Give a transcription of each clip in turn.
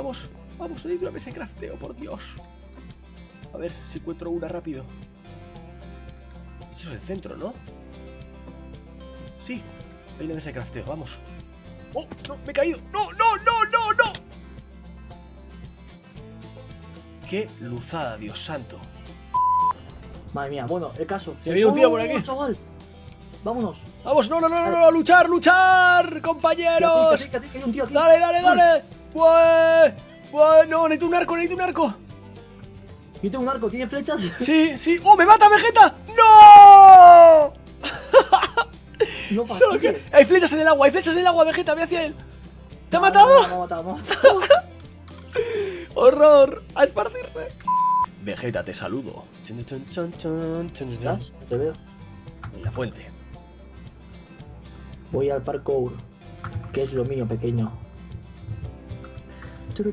Vamos, vamos, necesito una mesa de crafteo, por Dios. A ver si encuentro una rápido. Esto es el centro, ¿no? Sí, hay una mesa de crafteo, vamos. ¡Oh! ¡No! ¡Me he caído! ¡No, no, no, no, no! ¡Qué luzada, Dios santo! Madre mía, bueno, el caso. Que viene un tío por ¡Oh, aquí. chaval! Vámonos. ¡Vamos! ¡No, no, no, no! no! ¡Luchar, luchar! ¡Compañeros! ¡Dale, dale, dale! ¡Bue! ¡Bue! ¡No! ¡Necesito un arco, necesito un arco! Yo tengo un arco, ¿tiene flechas? ¡Sí, sí! ¡Oh, me mata Vegeta! ¡No! No fastidies. que- ¡Hay flechas en el agua! ¡Hay flechas en el agua! ¡Vegeta, ve hacia él! ¿Te ha No, matado? no, no, Me ha matado, me ha matado. ¡Horror! ¡A esparcirse! Vegeta, te saludo. ¿Estás? No te veo. En la fuente. Voy al parkour, que es lo mío, pequeño.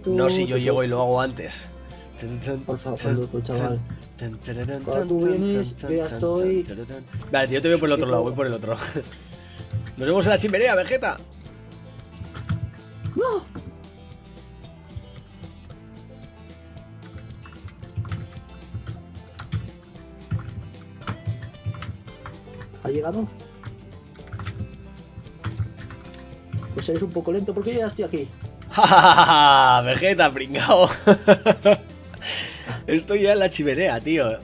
No si yo llego y lo hago antes. Por favor, chaval. Cuando tú vienes, yo ya estoy-. Vale, tío, yo te veo por el otro lado, voy por el otro. Nos vemos en la chimenea, Vegeta. ¡No! ¿Ha llegado? Pues eres un poco lento porque yo ya estoy aquí. ¡Ja, Vegeta, pringao. Estoy ya en la chimenea, tío.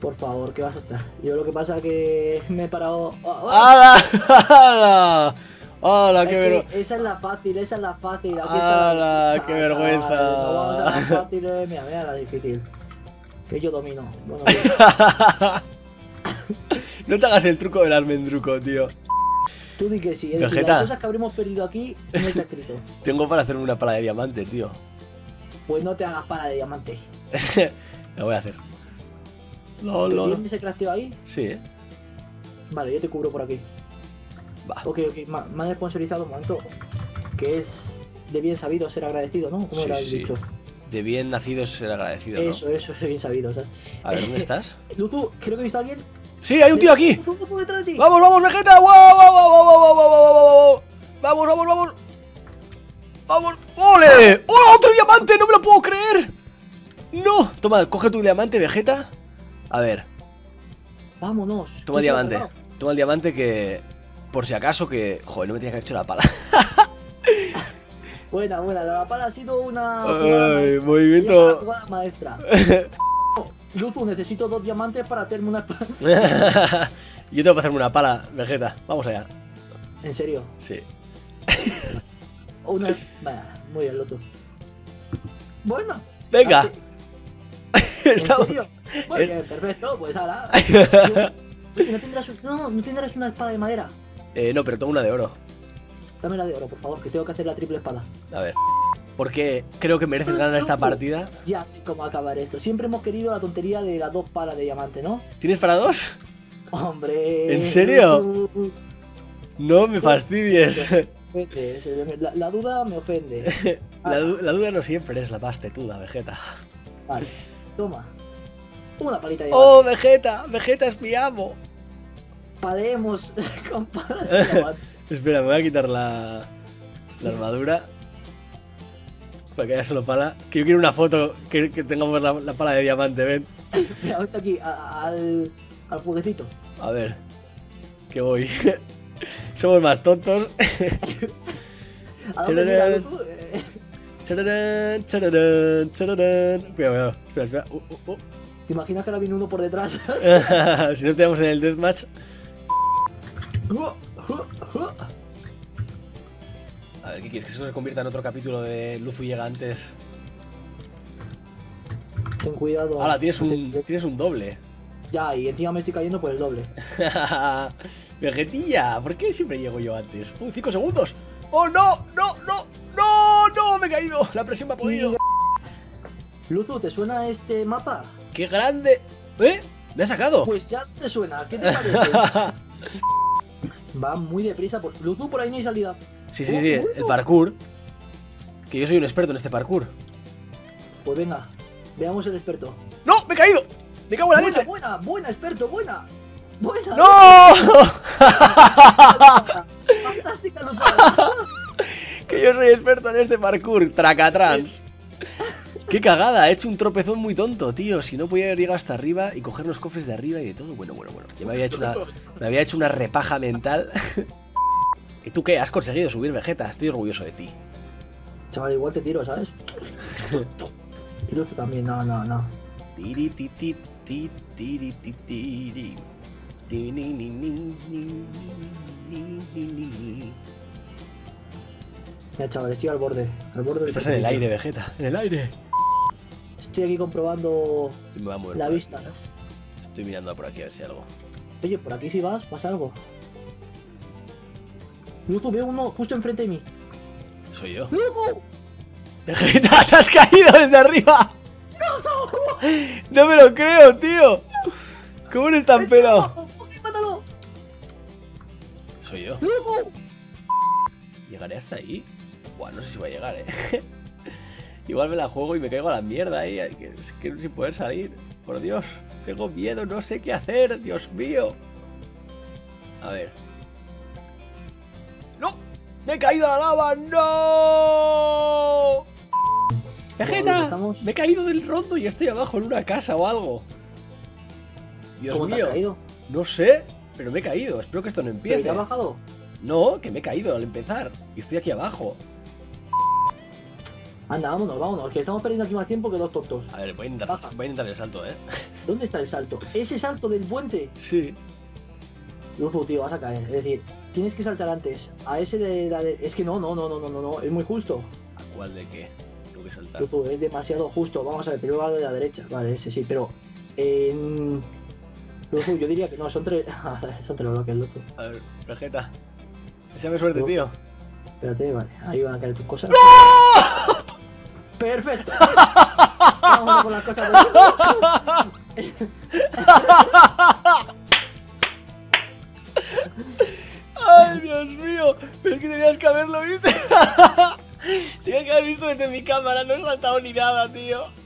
Por favor, ¿qué vas a estar? Yo lo que pasa es que me he parado. ¡Ah, ah! ¡Hala! ¡Hala! ¡Hala, qué vergüenza! esa es la fácil, esa es la fácil. Aquí está ¡Hala, la... qué vergüenza! No vamos a la fácil, eh. mira, mira la difícil. Que yo domino. Bueno. No te hagas el truco del almendruco, tío. Tú di que sí. Es decir, Vegeta. las cosas que habremos perdido aquí no está escrito. Tengo para hacerme una pala de diamante, tío. Pues no te hagas para de diamante. La voy a hacer. ¿Tú No, no. ¿Tienes ese crafteo ahí? Sí, ¿eh? Vale, yo te cubro por aquí. Va. Ok, ok, me han sponsorizado un momento. Que es de bien sabido ser agradecido, ¿no? ¿Cómo Sí, era sí, dicho? De bien nacido ser agradecido, ¿no? Eso, eso es de bien sabido, ¿sabes? A ver, ¿dónde estás? Luzu, creo que he visto a alguien. ¡Sí, hay un tío aquí! ¡Vamos, vamos, Vegeta! ¡Wow, wow, wow, wow, ¡Vamos! ¡Ole! ¡Oh, otro diamante! ¡No me lo puedo creer! ¡No! Toma, coge tu diamante, Vegeta. A ver, Vámonos. toma el ¿Quién se ha diamante. Toma el diamante que... Por si acaso que... Joder, no me tenía que haber hecho la pala. Buena, buena. La pala ha sido una. Ay, movimiento. Una jugada maestra. Luzu, necesito dos diamantes para hacerme una. Yo tengo que hacerme una pala, Vegeta. Vamos allá. En serio. Sí. Una. Vaya, muy bien, Luzu. Bueno. Venga. así- ¿En Estamos- serio? Muy es- bien, perfecto. Pues ahora. No tendrás, un- no, no tendrás una espada de madera. Eh, no, pero tengo una de oro. Dame la de oro, por favor, que tengo que hacer la triple espada. A ver. Porque creo que mereces ganar esta partida. Ya sé cómo acabar esto. Siempre hemos querido la tontería de las dos palas de diamante, ¿no? ¿Tienes para dos? Hombre. ¿En serio? Luzu. No me fastidies. Ofende, La, la duda me ofende. La, du- la duda no siempre es la más tetuda, Vegeta. Vale, toma. Una palita de. ¡Oh, Vegeta! ¡Vegeta es mi amo! De diamante. Espera, me voy a quitar la, la armadura. Para que haya solo pala. Que yo quiero una foto que, que tengamos la, la pala de diamante, ven. Mira, ahorita aquí, a- a- al, al. A ver. Que voy. Somos más tontos. Cuidado, cuidado. Espera, espera. Uh, uh, uh. ¿Te imaginas que ahora viene uno por detrás? si no estamos en el deathmatch. A ver, ¿qué quieres? ¿Que eso se convierta en otro capítulo de Luffy llega antes? Ten cuidado. Hala, tienes un, tienes un doble. Ya, y encima me estoy cayendo por el doble. Vegetilla, ¿por qué siempre llego yo antes? ¡Uy, cinco segundos! ¡Oh, no! ¡No, no! ¡No, no! ¡Me he caído! La presión me ha podido. Luzu, ¿te suena este mapa? ¡Qué grande! ¿Eh? ¿Me ha sacado? Pues ya te suena, ¿qué te parece? Va muy deprisa. Por... Luzu, por ahí no hay salida. Sí, sí, sí, el parkour. Que yo soy un experto en este parkour. Pues venga, veamos el experto. ¡No! ¡Me he caído! ¡Me cago en la buena, leche! buena, buena, experto, buena. Buena. ¡No! Fantástica, que yo soy experto en este parkour, tracatrans. Qué cagada, he hecho un tropezón muy tonto, tío. Si no podía haber llegado hasta arriba y coger los cofres de arriba y de todo. Bueno, bueno, bueno. Ya me había hecho una, me había hecho una repaja mental. ¿Y tú qué? ¿Has conseguido subir Vegeta? Estoy orgulloso de ti. Chaval, igual te tiro, ¿sabes? y también, no, no, no. Tiri, ti, ti, ti, tiri, ti, tiri. Ti, ni, ni, ni, ni, ni, ni, ni. Mira, chaval, estoy al borde. Al borde del Estás en el aire, Vegeta. En el aire. Estoy aquí comprobando Me va a mover la vista. Estoy mirando por aquí a ver si hay algo. Oye, por aquí si vas, pasa algo. Luzu, veo uno justo enfrente de mí. Soy yo. ¡Luzu! Vegeta, te has caído desde arriba. No me lo creo, tío. ¿Cómo eres tan pelado? Soy yo. ¿Llegaré hasta ahí? Buah, no sé si voy a llegar, eh. Igual me la juego y me caigo a la mierda ahí. Que, que sin poder salir. Por Dios, tengo miedo, no sé qué hacer. Dios mío. A ver. ¡No! ¡Me he caído a la lava! ¡No! ¡Vegeta! Me he caído del rondo y estoy abajo en una casa o algo. Dios ¿Cómo te mío. has caído? No sé, pero me he caído. Espero que esto no ¿Pero empiece. te has bajado? No, que me he caído al empezar. Y estoy aquí abajo. Anda, vámonos, vámonos, que estamos perdiendo aquí más tiempo que dos tontos. A ver, voy a intentar, voy a intentar el salto, ¿eh? ¿Dónde está el salto? Ese salto del puente. Sí. Luzu, tío, vas a caer. Es decir, tienes que saltar antes. A ese de la de... Es que no, no, no, no, no, no, no. Es muy justo. ¿A cuál de qué? Tengo que saltar. Es demasiado justo. Vamos a ver, primero al de la derecha. Vale, ese sí, pero... En... Luzu, yo diría que no, son tres... son tres bloques, Luzu. A ver, Vegeta. Deseame suerte, No. tío. Espérate, vale, ahí van a caer tus cosas. ¡Perfecto! Vamos a por las cosas de ¡Ay, Dios mío! Pero es que tenías que haberlo visto. Tenías que haber visto desde mi cámara. No he saltado ni nada, tío.